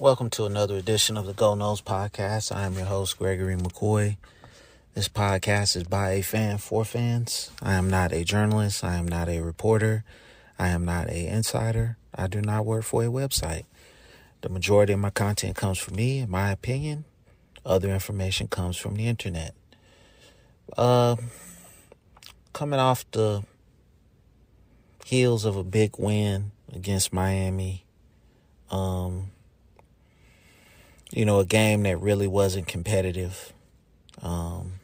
Welcome to another edition of the Go Noles podcast. I am your host, Gregory McCoy. This podcast is by a fan for fans. I am not a journalist. I am not a reporter. I am not a insider. I do not work for a website. The majority of my content comes from me, in my opinion. Other information comes from the internet. Uh, coming off the heels of a big win against Miami. Um, you know, a game that really wasn't competitive. Um,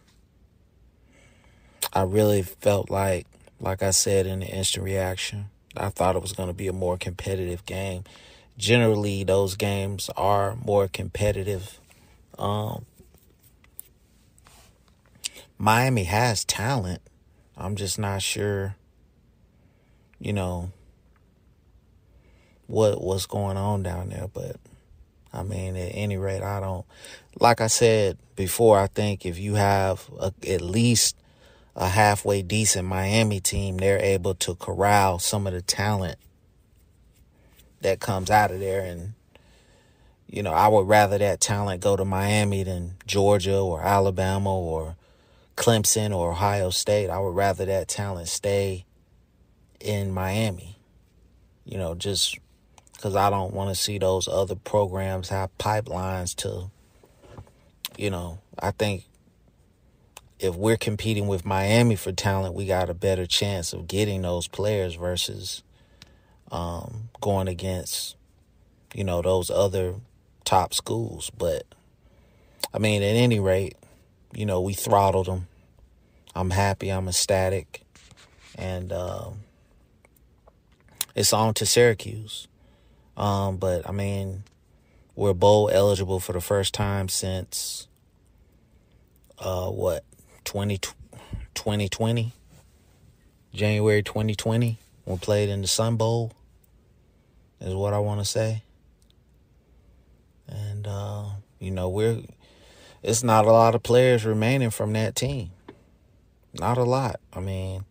I really felt like, like I said in the instant reaction, I thought it was going to be a more competitive game. Generally, those games are more competitive. Um, Miami has talent. I'm just not sure, you know, what what's going on down there. But I mean, at any rate, I don't. Like I said before, I think if you have a, at least a halfway decent Miami team, they're able to corral some of the talent that comes out of there. And, you know, I would rather that talent go to Miami than Georgia or Alabama or Clemson or Ohio State. I would rather that talent stay in Miami. You know, just because I don't want to see those other programs have pipelines to, you know, I think if we're competing with Miami for talent, we got a better chance of getting those players versus um, going against, you know, those other top schools. But I mean, at any rate, you know, we throttled them. I'm happy. I'm ecstatic, and um, it's on to Syracuse. Um, but I mean, we're bowl eligible for the first time since uh, what 20, 2020, January 2020. We played in the Sun Bowl, is what I want to say. And, uh, you know, we're, it's not a lot of players remaining from that team. Not a lot. I mean,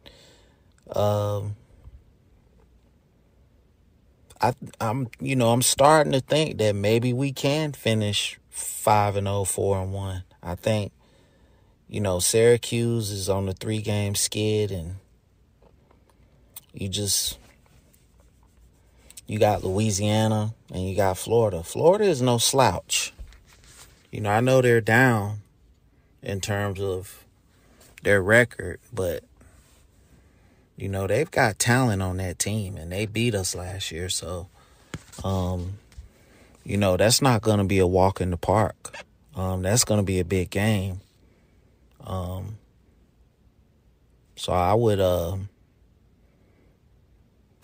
um, I, I'm, you know, I'm starting to think that maybe we can finish five and 0, 4 and one. I think, you know, Syracuse is on the three game skid, and you just you got Louisiana and you got Florida. Florida is no slouch. You know, I know they're down in terms of their record, but you know, they've got talent on that team and they beat us last year. So, um, you know, that's not going to be a walk in the park. Um, that's going to be a big game. Um, so I would, uh,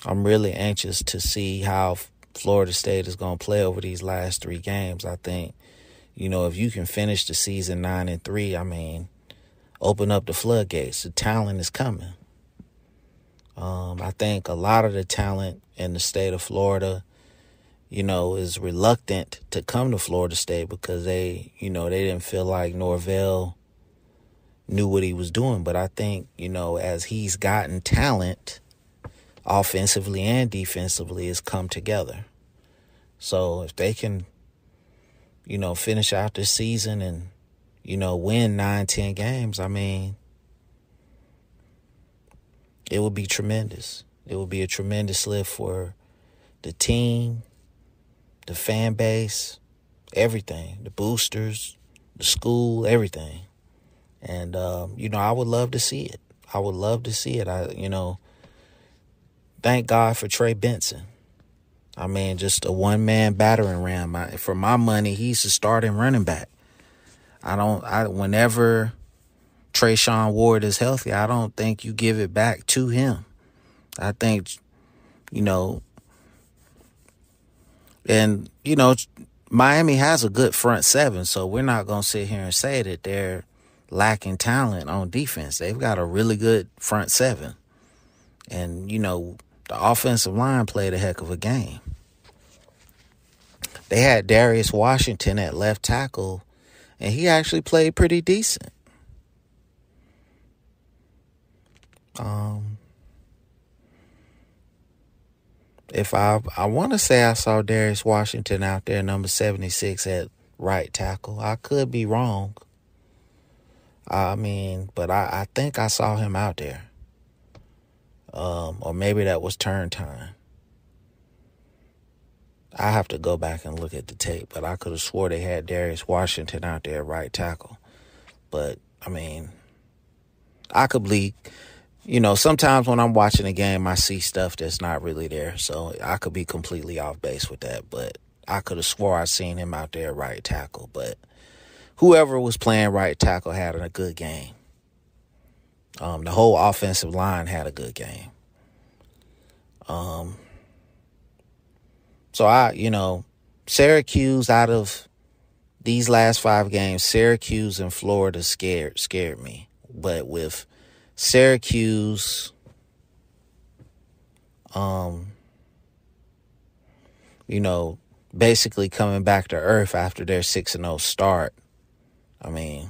I'm really anxious to see how Florida State is going to play over these last three games. I think, you know, if you can finish the season nine and three, I mean, open up the floodgates. The talent is coming. Um, I think a lot of the talent in the state of Florida, you know, is reluctant to come to Florida State because they, you know, they didn't feel like Norvell knew what he was doing. But I think, you know, as he's gotten talent, offensively and defensively, has come together. So if they can, you know, finish out this season and, you know, win nine, ten games, I mean, it would be tremendous. It would be a tremendous lift for the team, the fan base, everything, the boosters, the school, everything. And um, you know, I would love to see it. I would love to see it. I, you know, thank God for Trey Benson. I mean, just a one man battering ram. I, for my money, he's the starting running back. I don't. I whenever Treshaun Ward is healthy, I don't think you give it back to him. I think, you know, and, you know, Miami has a good front seven, so we're not going to sit here and say that they're lacking talent on defense. They've got a really good front seven. And, you know, the offensive line played a heck of a game. They had Darius Washington at left tackle, and he actually played pretty decent. Um, if I I want to say I saw Darius Washington out there, number seventy six at right tackle. I could be wrong. I mean, but I, I think I saw him out there. Um, or maybe that was Turnetine. I have to go back and look at the tape, but I could have swore they had Darius Washington out there right tackle. But I mean, I could be, you know, sometimes when I'm watching a game, I see stuff that's not really there, so I could be completely off base with that. But I could have swore I seen him out there right tackle. But whoever was playing right tackle had a good game. Um, the whole offensive line had a good game. Um, so I, you know, Syracuse out of these last five games, Syracuse and Florida scared scared me. But with Syracuse, um, you know, basically coming back to earth after their six and zero oh start. I mean,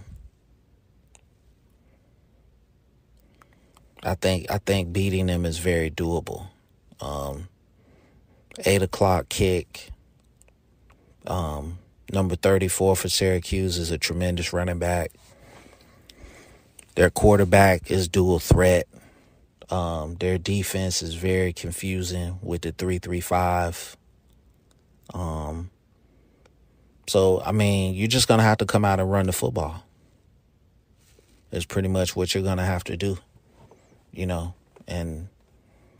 I think I think beating them is very doable. Um, eight o'clock kick. Um, number 34 for Syracuse is a tremendous running back. Their quarterback is dual threat. Um, their defense is very confusing with the 335. Um, so, I mean, you're just going to have to come out and run the football. Is pretty much what you're going to have to do, you know. And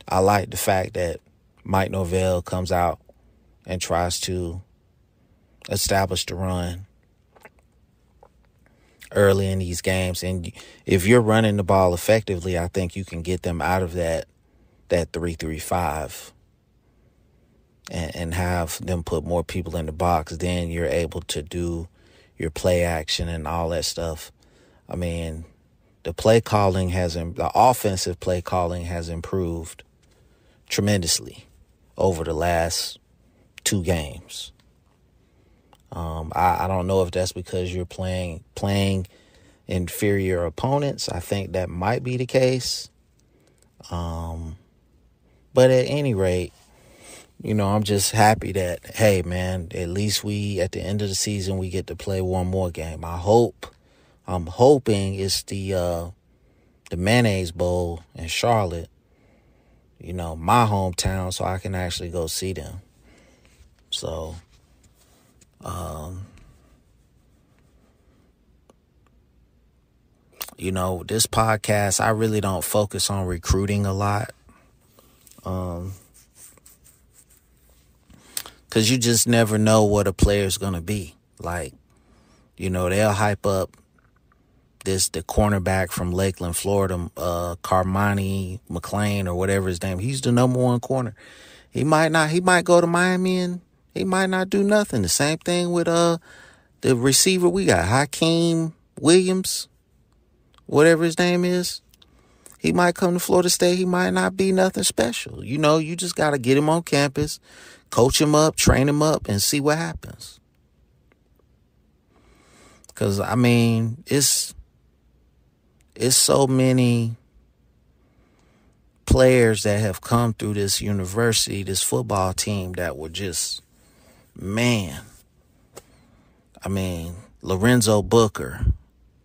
I like the fact that Mike Norvell comes out and tries to establish the run early in these games. And if you're running the ball effectively, I think you can get them out of that that three three five and, and have them put more people in the box. Then you're able to do your play action and all that stuff. I mean, the play calling has the offensive play calling has improved tremendously over the last two games. Um, I, I don't know if that's because you're playing playing inferior opponents. I think that might be the case. Um, but at any rate, you know, I'm just happy that hey, man, at least we at the end of the season we get to play one more game. I hope, I'm hoping it's the uh, the mayonnaise bowl in Charlotte you know, my hometown so I can actually go see them. So, um, you know, this podcast, I really don't focus on recruiting a lot. Um, cause you just never know what a player's gonna be. Like, you know, they'll hype up this the cornerback from Lakeland, Florida, uh, Cormani McClain or whatever his name. He's the number one corner. He might not. He might go to Miami and he might not do nothing. The same thing with uh the receiver we got, Hykeem Williams, whatever his name is. He might come to Florida State. He might not be nothing special. You know, you just got to get him on campus, coach him up, train him up, and see what happens. Cause I mean, it's it's so many players that have come through this university, this football team that were just, man. I mean, Lorenzo Booker,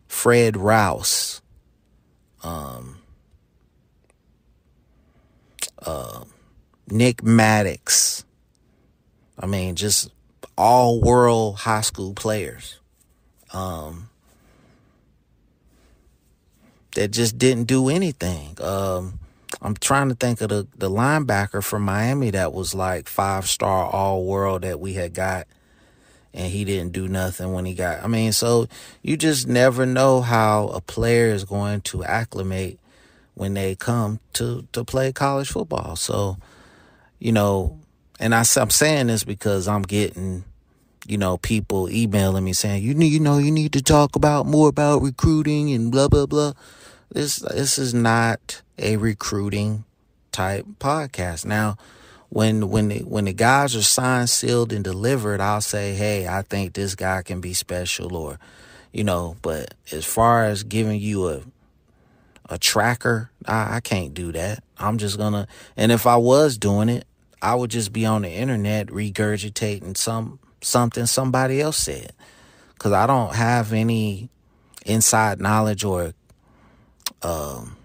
Fred Rouse, um, uh, Nick Maddox. I mean, just all world high school players. Um, that just didn't do anything. Um, I'm trying to think of the, the linebacker from Miami that was like five star all world that we had got and he didn't do nothing when he got I mean, so you just never know how a player is going to acclimate when they come to to play college football. So, you know, and I, I'm saying this because I'm getting, you know, people emailing me saying, you need, you know, you need to talk about more about recruiting and blah blah blah. This this is not a recruiting type podcast. Now, when when the, when the guys are signed, sealed, and delivered, I'll say, hey, I think this guy can be special, or you know. But as far as giving you a a tracker, I, I can't do that. I'm just gonna. And if I was doing it, I would just be on the internet regurgitating some something somebody else said because I don't have any inside knowledge or, um,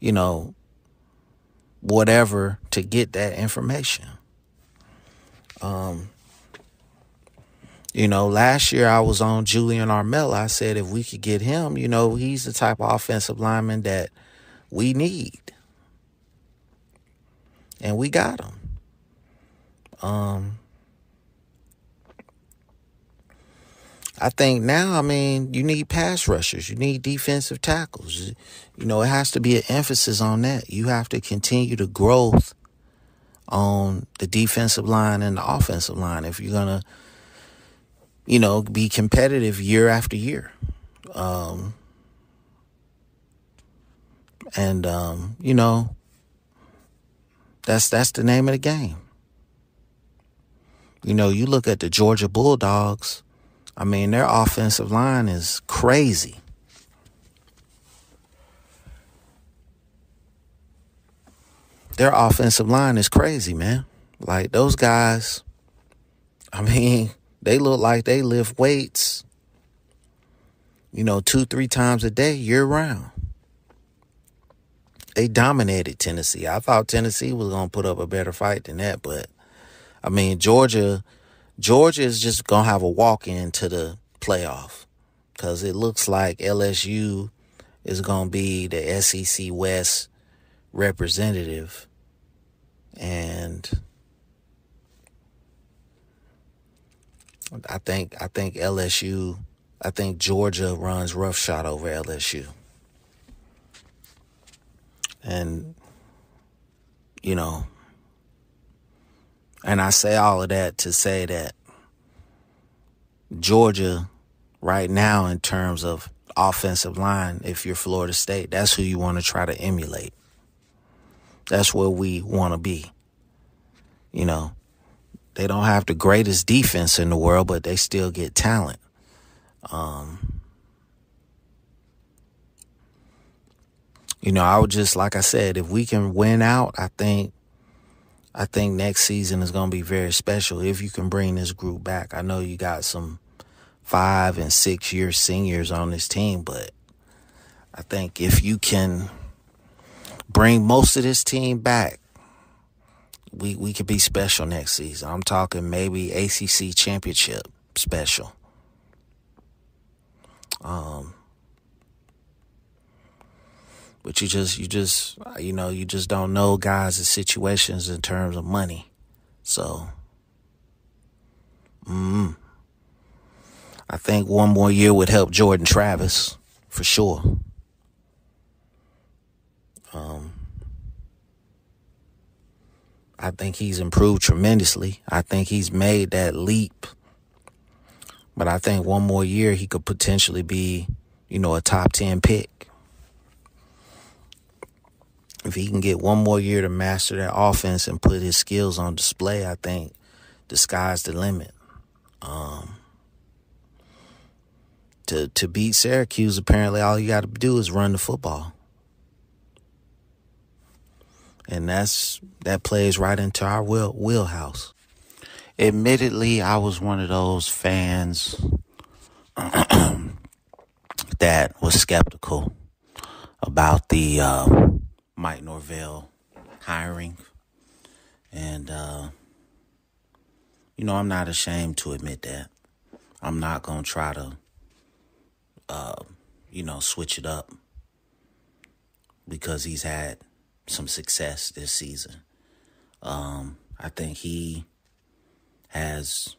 you know, whatever to get that information. Um, you know, last year I was on Julian Armella. I said if we could get him, you know, he's the type of offensive lineman that we need. And we got him. Um, I think now, I mean, you need pass rushers, you need defensive tackles. You know, it has to be an emphasis on that. You have to continue the growth on the defensive line and the offensive line if you're going to, you know, be competitive year after year. Um, and um, you know, that's that's the name of the game. You know, you look at the Georgia Bulldogs I mean, their offensive line is crazy. Their offensive line is crazy, man. Like those guys, I mean, they look like they lift weights, you know, two, three times a day, year round. They dominated Tennessee. I thought Tennessee was going to put up a better fight than that, but I mean, Georgia Georgia is just going to have a walk into the playoff because it looks like LSU is going to be the SEC West representative. And I think I think LSU I think Georgia runs roughshod over LSU. And you know, and I say all of that to say that Georgia, right now, in terms of offensive line, if you're Florida State, that's who you want to try to emulate. That's where we want to be. You know, they don't have the greatest defense in the world, but they still get talent. Um, you know, I would just, like I said, if we can win out, I think I think next season is going to be very special if you can bring this group back. I know you got some five and six year seniors on this team, but I think if you can bring most of this team back, we, we could be special next season. I'm talking maybe ACC championship special. Um, but you just you just you know you just don't know guys' situations in terms of money. So mm, i think one more year would help jordan travis for sure. Um, i think he's improved tremendously. I think he's made that leap. But i think one more year he could potentially be you know a top 10 pick if he can get one more year to master that offense and put his skills on display, I think the sky's the limit. Um, to to beat Syracuse, apparently all you got to do is run the football, and that's that plays right into our wheel, wheelhouse. Admittedly, I was one of those fans that was skeptical about the. Uh, Mike Norvell hiring. And, uh, you know, I'm not ashamed to admit that. I'm not going to try to, uh, you know, switch it up because he's had some success this season. Um, I think he has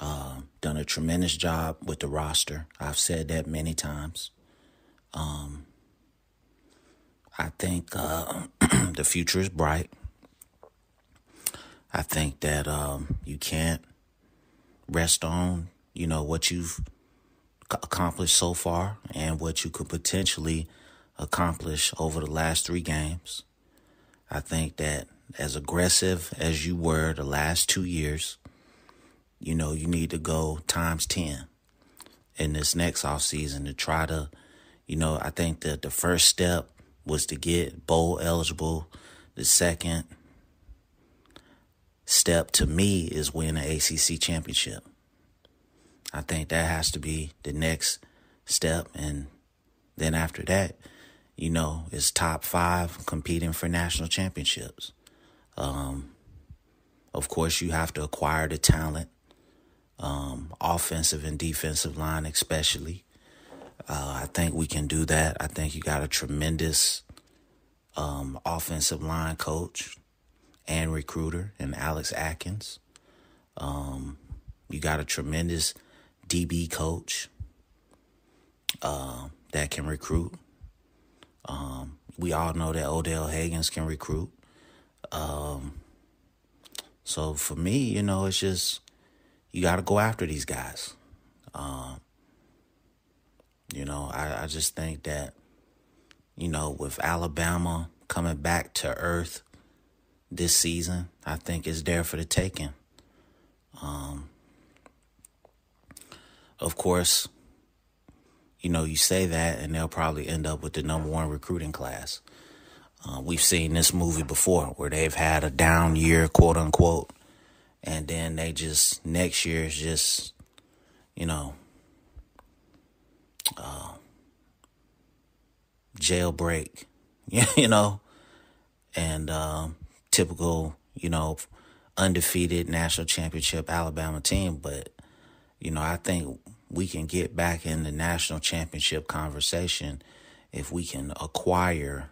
uh, done a tremendous job with the roster. I've said that many times. Um, think uh, the future is bright. I think that um, you can't rest on, you know, what you've accomplished so far and what you could potentially accomplish over the last three games. I think that as aggressive as you were the last two years, you know, you need to go times 10 in this next off season to try to, you know, I think that the first step was to get bowl eligible The second step to me is win an ACC championship. I think that has to be the next step. And then after that, you know, it's top five competing for national championships. Um, of course, you have to acquire the talent, um, offensive and defensive line, especially. Uh, I think we can do that. I think you got a tremendous um, offensive line coach and recruiter in Alex Atkins. Um, you got a tremendous DB coach uh, that can recruit. Um, we all know that Odell Haggins can recruit. Um, so for me, you know, it's just you got to go after these guys. Um, you know, I, I just think that, you know, with Alabama coming back to earth this season, I think it's there for the taking. Um, of course, you know, you say that and they'll probably end up with the number one recruiting class. Uh, we've seen this movie before where they've had a down year, quote unquote, and then they just, next year is just, you know, uh, jailbreak, you know, and um, typical, you know, undefeated national championship Alabama team. But, you know, I think we can get back in the national championship conversation if we can acquire,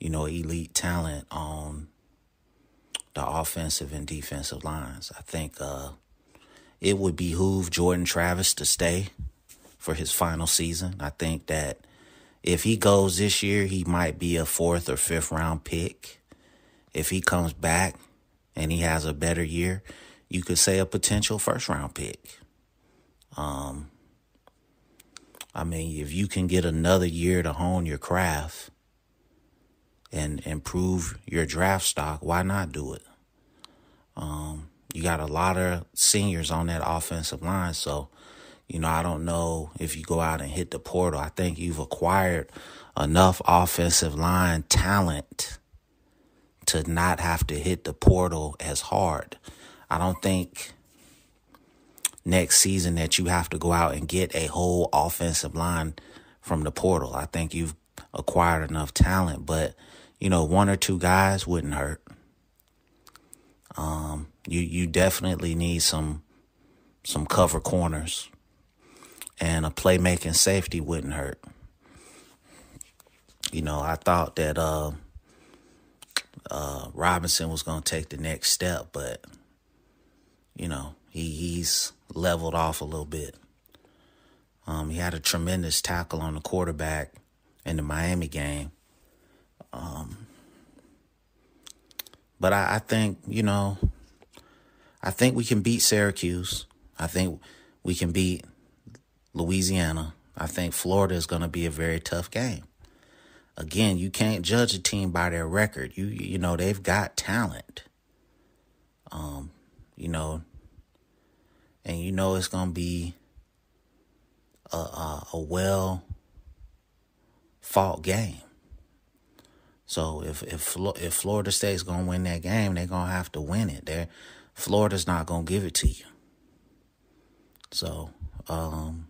you know, elite talent on the offensive and defensive lines. I think uh, it would behoove Jordan Travis to stay for his final season. I think that if he goes this year, he might be a fourth or fifth round pick. If he comes back and he has a better year, you could say a potential first round pick. Um, I mean, if you can get another year to hone your craft and improve your draft stock, why not do it? Um, you got a lot of seniors on that offensive line, so you know, I don't know if you go out and hit the portal. I think you've acquired enough offensive line talent to not have to hit the portal as hard. I don't think next season that you have to go out and get a whole offensive line from the portal. I think you've acquired enough talent, but you know, one or two guys wouldn't hurt. Um, you you definitely need some some cover corners and a playmaking safety wouldn't hurt. You know, I thought that uh, uh, Robinson was going to take the next step, but you know he he's leveled off a little bit. Um, he had a tremendous tackle on the quarterback in the Miami game. Um, but I, I think you know, I think we can beat Syracuse. I think we can beat Louisiana. I think Florida is going to be a very tough game. Again, you can't judge a team by their record. You you know they've got talent. Um, you know, and you know it's going to be a, a, a well fought game. So if if if Florida State's gonna win that game, they're gonna have to win it. Florida's not gonna give it to you. So, um,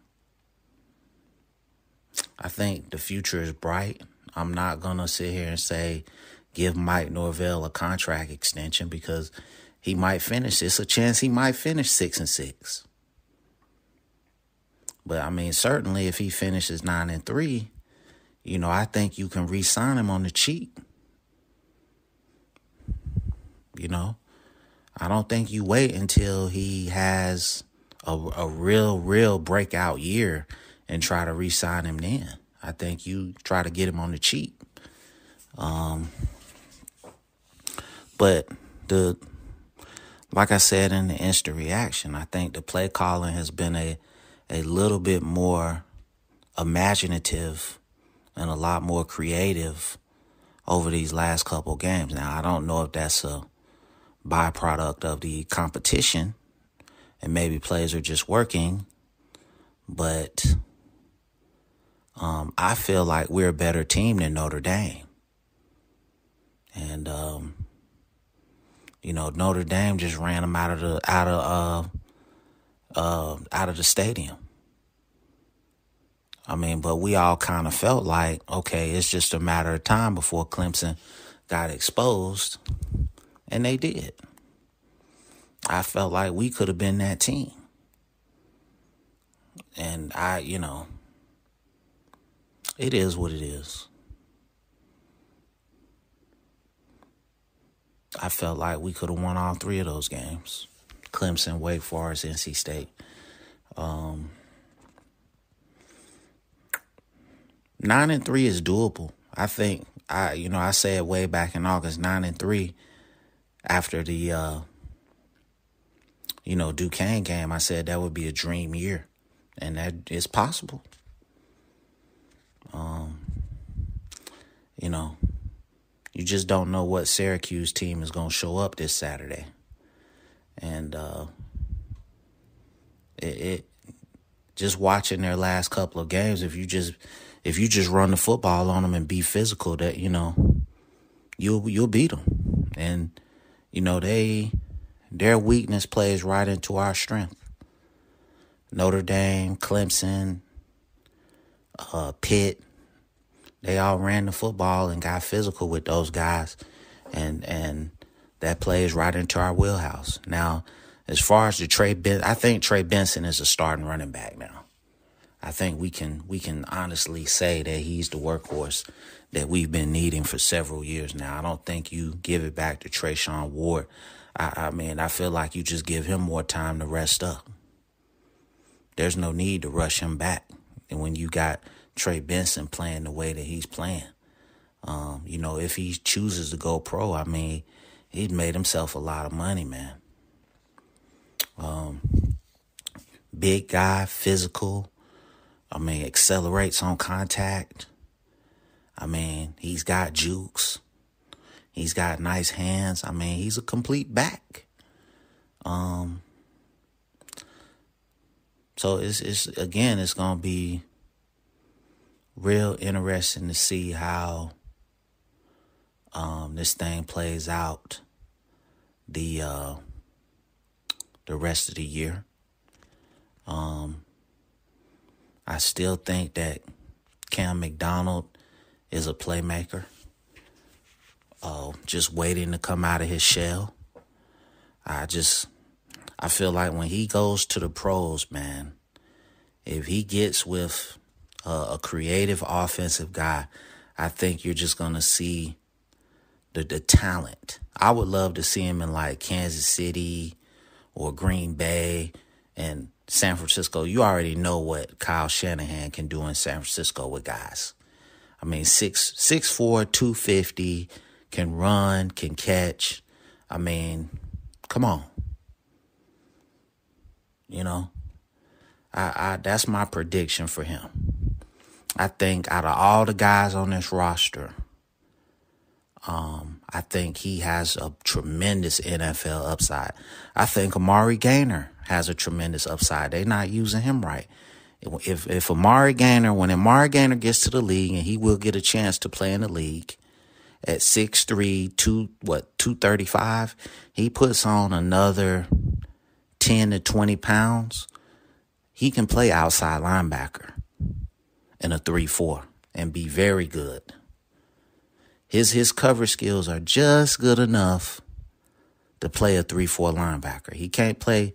I think the future is bright. I'm not going to sit here and say give Mike Norvell a contract extension because he might finish. It's a chance he might finish 6 and 6. But I mean, certainly if he finishes 9 and 3, you know, I think you can re-sign him on the cheap. You know, I don't think you wait until he has a, a real, real breakout year and try to re-sign him then. I think you try to get him on the cheap. Um, but the like I said in the instant reaction, I think the play calling has been a a little bit more imaginative and a lot more creative over these last couple games. Now, I don't know if that's a byproduct of the competition and maybe plays are just working, but um, I feel like we're a better team than Notre Dame. And um, you know, Notre Dame just ran them out of the out of uh, uh, out of the stadium. I mean, but we all kind of felt like, okay, it's just a matter of time before Clemson got exposed, and they did. I felt like we could have been that team. And I, you know, it is what it is. I felt like we could have won all three of those games Clemson, Wake Forest, NC State. Um, nine and three is doable. I think I, you know, I said way back in August, nine and three after the, uh, you know, Duquesne game. I said that would be a dream year, and that is possible. Um, you know, you just don't know what Syracuse team is going to show up this Saturday, and uh, it, it just watching their last couple of games. If you just if you just run the football on them and be physical, that you know, you'll you'll beat them. And you know they their weakness plays right into our strength. Notre Dame, Clemson, uh, Pitt, they all ran the football and got physical with those guys, and and that plays right into our wheelhouse. Now, as far as the Trey Ben, I think Trey Benson is a starting running back now. I think we can we can honestly say that he's the workhorse that we've been needing for several years now. I don't think you give it back to Treshaun Ward. I, I mean, I feel like you just give him more time to rest up. There's no need to rush him back. And when you got Trey Benson playing the way that he's playing, um, you know, if he chooses to go pro, I mean, he's made himself a lot of money, man. Um, big guy, physical, I mean, accelerates on contact. I mean, he's got jukes. He's got nice hands. I mean, he's a complete back. Um, so it's it's again, it's gonna be real interesting to see how um, this thing plays out the uh, the rest of the year. Um, I still think that Cam McDonald is a playmaker. Uh, just waiting to come out of his shell. I just, I feel like when he goes to the pros, man, if he gets with a, a creative offensive guy, I think you're just gonna see the the talent. I would love to see him in like Kansas City or Green Bay, and San Francisco, you already know what Kyle Shanahan can do in San Francisco with guys. I mean, six six four, two fifty, can run, can catch. I mean, come on. You know, I, I that's my prediction for him. I think out of all the guys on this roster, um, I think he has a tremendous NFL upside. I think Amari Gainer has a tremendous upside. They're not using him right. If if Amari Gainer, when Amari Gainer gets to the league, and he will get a chance to play in the league at 6'3", two what two thirty five, he puts on another ten to twenty pounds. He can play outside linebacker in a three four and be very good. His his cover skills are just good enough to play a three four linebacker. He can't play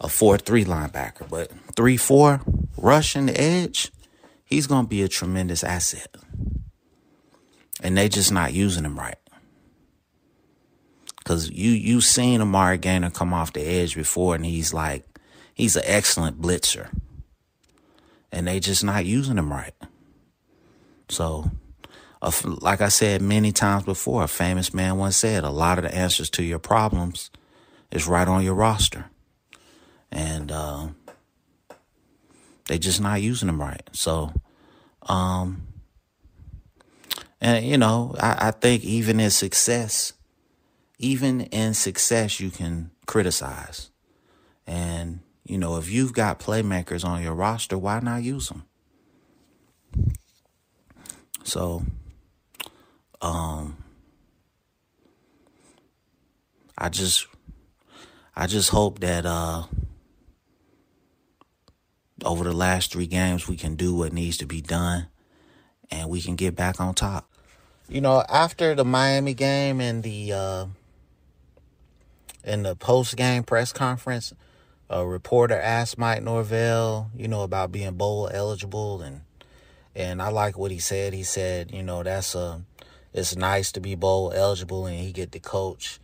a 4 3 linebacker, but 3 4 rushing the edge, he's going to be a tremendous asset. And they just not using him right. Cause you you seen Amari Gainer come off the edge before, and he's like he's an excellent blitzer, and they just not using him right. So, like I said many times before, a famous man once said, "A lot of the answers to your problems is right on your roster." and uh, they just not using them right. So, um, and you know, I, I think even in success, even in success, you can criticize. And you know, if you've got playmakers on your roster, why not use them? So, um, I just I just hope that uh over the last three games we can do what needs to be done and we can get back on top. You know, after the Miami game and the uh in the post game press conference, a reporter asked Mike Norvell, you know, about being bowl eligible and and I like what he said. He said, you know, that's a it's nice to be bowl eligible and he get to coach,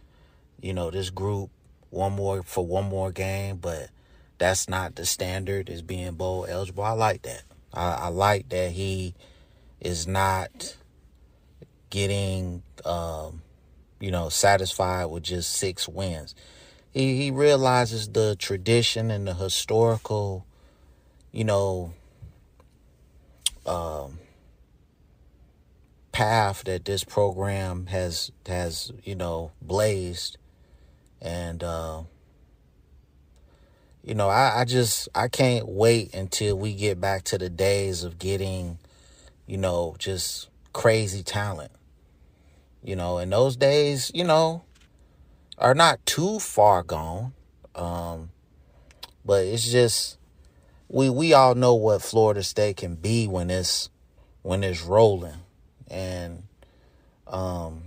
you know, this group one more for one more game, but that's not the standard is being bowl eligible. I like that. I, I like that he is not getting um, you know satisfied with just six wins. He he realizes the tradition and the historical, you know, um, path that this program has has you know blazed, and uh, you know I, I just I can't wait until we get back to the days of getting, you know, just crazy talent. You know, in those days, you know, are not too far gone. Um, but it's just we we all know what Florida State can be when it's when it's rolling. And um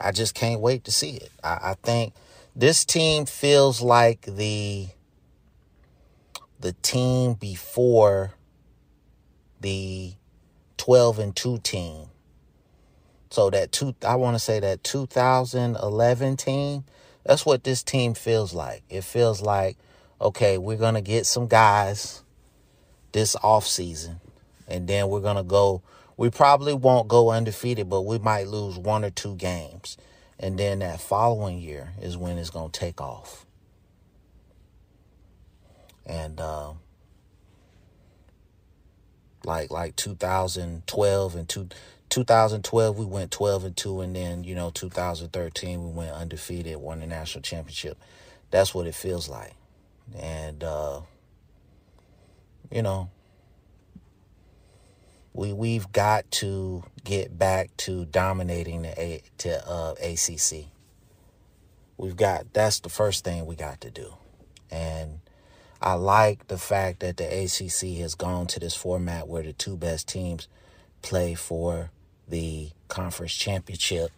I just can't wait to see it. I, I think this team feels like the the team before the 12 and 2 team so that two, I want to say that 2011 team, that's what this team feels like. It feels like, okay, we're going to get some guys this off season, and then we're going to go. We probably won't go undefeated, but we might lose one or two games. And then that following year is when it's going to take off. And, uh, like like 2012 and two, 2012 we went 12 and 2 and then you know 2013 we went undefeated won the national championship. That's what it feels like. And uh you know we we've got to get back to dominating the A, to uh, ACC. We've got that's the first thing we got to do, and I like the fact that the ACC has gone to this format where the two best teams play for the conference championship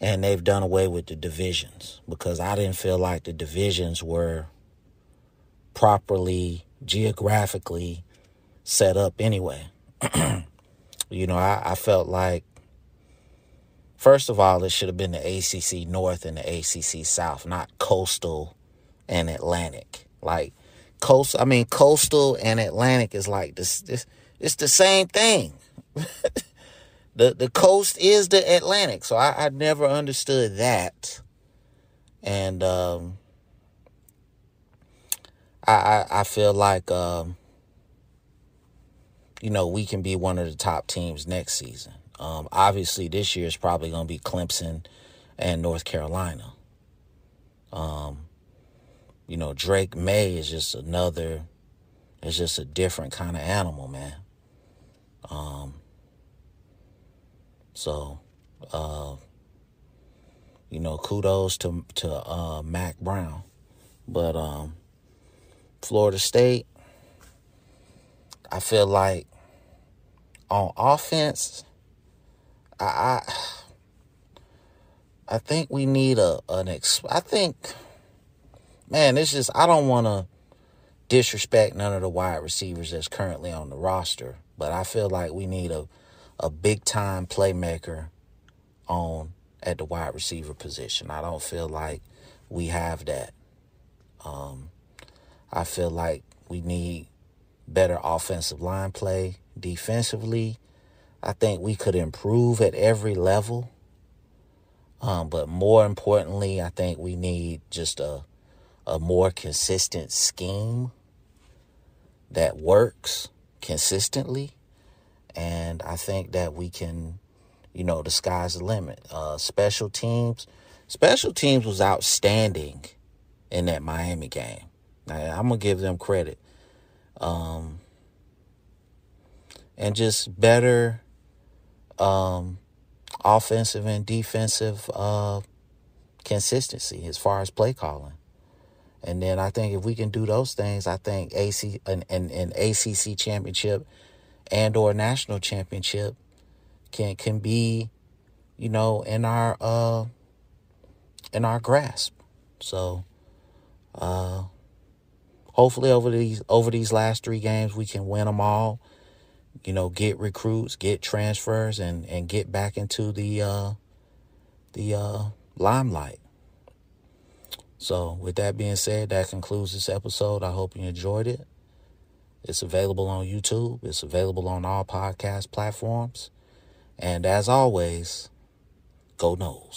and they've done away with the divisions because I didn't feel like the divisions were properly geographically set up anyway. you know, I, I, felt like, first of all, it should have been the ACC North and the ACC South, not coastal and Atlantic. Like, coast, I mean, coastal and Atlantic is like this, this it's the same thing. the the coast is the Atlantic. So I, I never understood that. And um, I, I, I feel like um, you know we can be one of the top teams next season. Um, obviously, this year is probably going to be Clemson and North Carolina. Um, you know, Drake Maye is just another. It's just a different kind of animal, man. Um, so, uh, you know, kudos to to uh, Mack Brown, but um, Florida State, I feel like on offense, I I, I think we need a an ex. I think, man, it's just I don't want to disrespect none of the wide receivers that's currently on the roster, but I feel like we need a a big time playmaker on at the wide receiver position. I don't feel like we have that. Um, I feel like we need better offensive line play. Defensively, I think we could improve at every level. Um, but more importantly, I think we need just a a more consistent scheme that works consistently and I think that we can, you know, the sky's the limit. Uh, special teams, special teams was outstanding in that Miami game. I'm gonna give them credit, um, and just better um, offensive and defensive uh, consistency as far as play calling. And then I think if we can do those things, I think AC an, an, an ACC championship and or national championship can can be, you know, in our uh in our grasp. So uh hopefully over these over these last three games we can win them all. You know, get recruits, get transfers, and and get back into the uh the uh limelight. So, with that being said, that concludes this episode. I hope you enjoyed it. It's available on YouTube, it's available on all podcast platforms. And as always, go Noles.